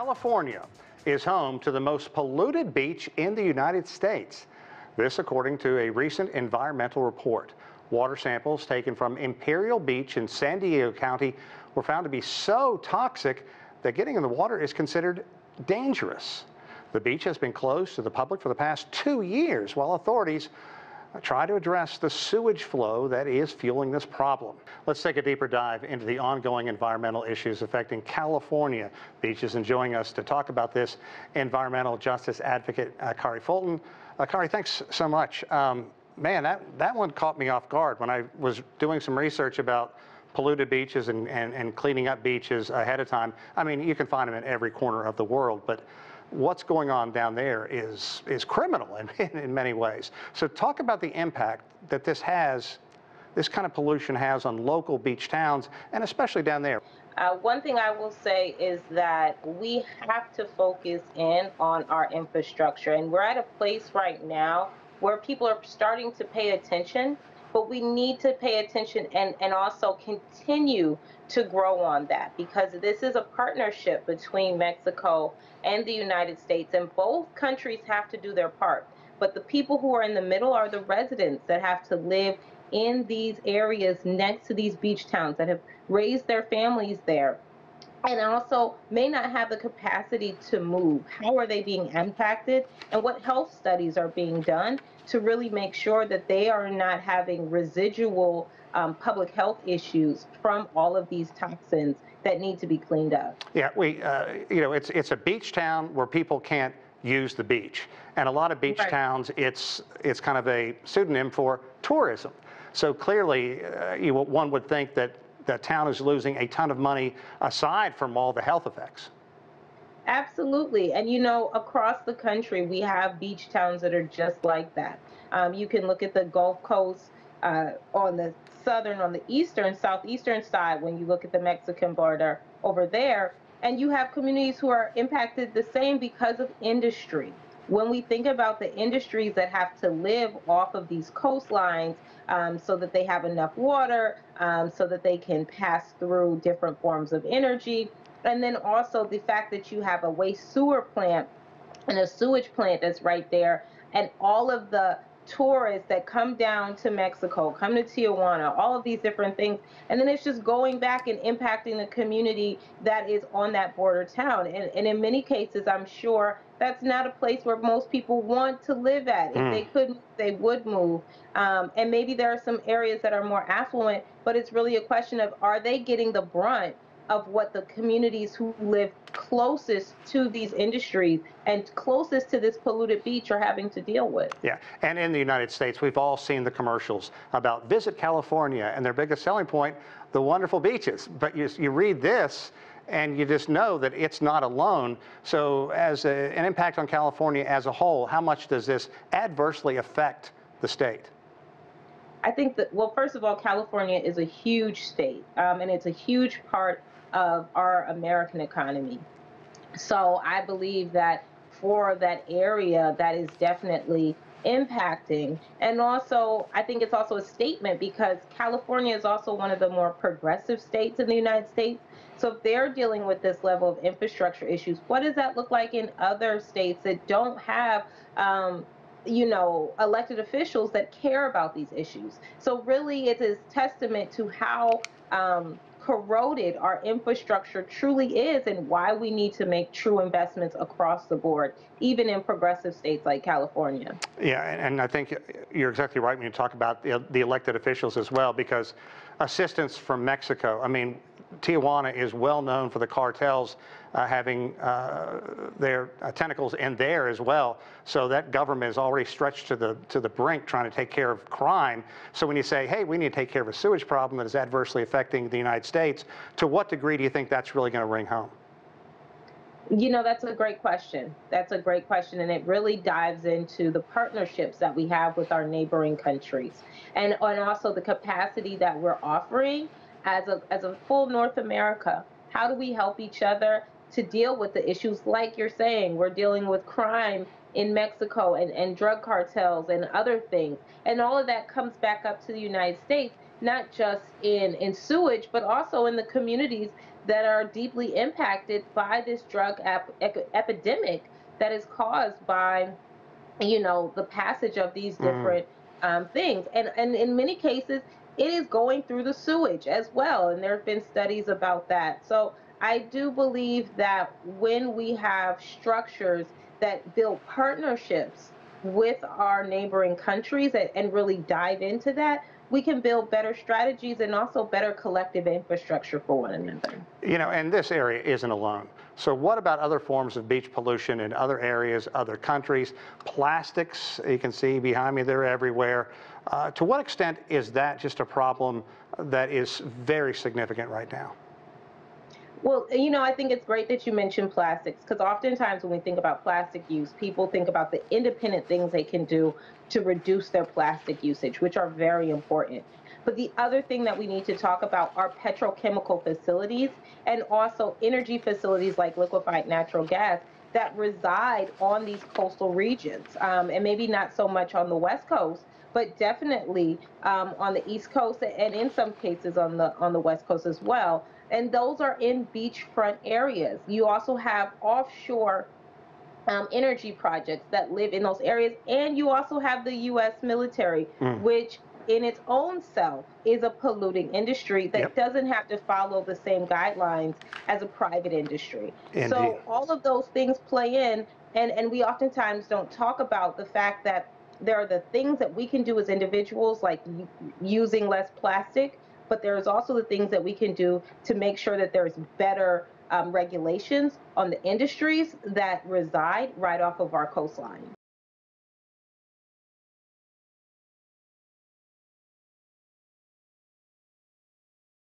California is home to the most polluted beach in the United States. This according to a recent environmental report. Water samples taken from Imperial Beach in San Diego County were found to be so toxic that getting in the water is considered dangerous. The beach has been closed to the public for the past two years while authorities try to address the sewage flow that is fueling this problem. Let's take a deeper dive into the ongoing environmental issues affecting California beaches. And joining us to talk about this, environmental justice advocate uh, Kari Fulton. Uh, Kari, thanks so much. Um, man, that, that one caught me off guard when I was doing some research about polluted beaches and, and, and cleaning up beaches ahead of time. I mean, you can find them in every corner of the world, but what's going on down there is, is criminal in, in many ways. So talk about the impact that this has, this kind of pollution has on local beach towns and especially down there. Uh, one thing I will say is that we have to focus in on our infrastructure. And we're at a place right now where people are starting to pay attention, but we need to pay attention and, and also continue to grow on that because this is a partnership between Mexico and the United States, and both countries have to do their part. But the people who are in the middle are the residents that have to live in these areas next to these beach towns that have raised their families there and also may not have the capacity to move. How are they being impacted? And what health studies are being done to really make sure that they are not having residual um, public health issues from all of these toxins that need to be cleaned up. Yeah, we, uh, you know, it's it's a beach town where people can't use the beach, and a lot of beach right. towns, it's it's kind of a pseudonym for tourism. So clearly, uh, you, one would think that the town is losing a ton of money aside from all the health effects. Absolutely. And you know, across the country, we have beach towns that are just like that. Um, you can look at the Gulf Coast uh, on the southern, on the eastern, southeastern side, when you look at the Mexican border over there, and you have communities who are impacted the same because of industry. When we think about the industries that have to live off of these coastlines um, so that they have enough water, um, so that they can pass through different forms of energy, and then also the fact that you have a waste sewer plant and a sewage plant that's right there, and all of the tourists that come down to Mexico, come to Tijuana, all of these different things. And then it's just going back and impacting the community that is on that border town. And, and in many cases, I'm sure that's not a place where most people want to live at. Mm. If they couldn't, they would move. Um, and maybe there are some areas that are more affluent, but it's really a question of are they getting the brunt of what the communities who live closest to these industries and closest to this polluted beach are having to deal with. Yeah, and in the United States, we've all seen the commercials about Visit California and their biggest selling point, the wonderful beaches. But you, you read this, and you just know that it's not alone. So, as a, an impact on California as a whole, how much does this adversely affect the state? I think that, well, first of all, California is a huge state, um, and it's a huge part of our American economy. So I believe that for that area, that is definitely impacting. And also, I think it's also a statement because California is also one of the more progressive states in the United States. So if they're dealing with this level of infrastructure issues, what does that look like in other states that don't have um, you know, elected officials that care about these issues. So really, it is testament to how um, corroded our infrastructure truly is and why we need to make true investments across the board, even in progressive states like California. Yeah, and I think you're exactly right when you talk about the elected officials as well, because assistance from Mexico, I mean, Tijuana is well known for the cartels uh, having uh, their uh, tentacles in there as well. So that government is already stretched to the to the brink trying to take care of crime. So when you say, hey, we need to take care of a sewage problem that is adversely affecting the United States, to what degree do you think that's really going to ring home? You know, that's a great question. That's a great question. And it really dives into the partnerships that we have with our neighboring countries and, and also the capacity that we're offering as a, as a full North America. How do we help each other to deal with the issues like you're saying? We're dealing with crime in Mexico and, and drug cartels and other things. And all of that comes back up to the United States, not just in, in sewage, but also in the communities that are deeply impacted by this drug ep- epidemic that is caused by you know the passage of these different um, things and and in many cases it is going through the sewage as well and there have been studies about that so i do believe that when we have structures that build partnerships with our neighboring countries and, and really dive into that we can build better strategies and also better collective infrastructure for one another You know, and this area isn't alone. So what about other forms of beach pollution in other areas, other countries? Plastics, you can see behind me, they're everywhere. Uh, to what extent is that just a problem that is very significant right now? Well, you know, I think it's great that you mentioned plastics because oftentimes when we think about plastic use, people think about the independent things they can do to reduce their plastic usage, which are very important. But the other thing that we need to talk about are petrochemical facilities and also energy facilities like liquefied natural gas that reside on these coastal regions, um, and maybe not so much on the West Coast, but definitely um, on the East Coast and in some cases on the on the West Coast as well. And those are in beachfront areas. You also have offshore um, energy projects that live in those areas, and you also have the U.S. military, Mm. which in its own self is a polluting industry that Yep. doesn't have to follow the same guidelines as a private industry. Indeed. So all of those things play in, and and we oftentimes don't talk about the fact that there are the things that we can do as individuals, like using less plastic, but there's also the things that we can do to make sure that there's better um, regulations on the industries that reside right off of our coastline.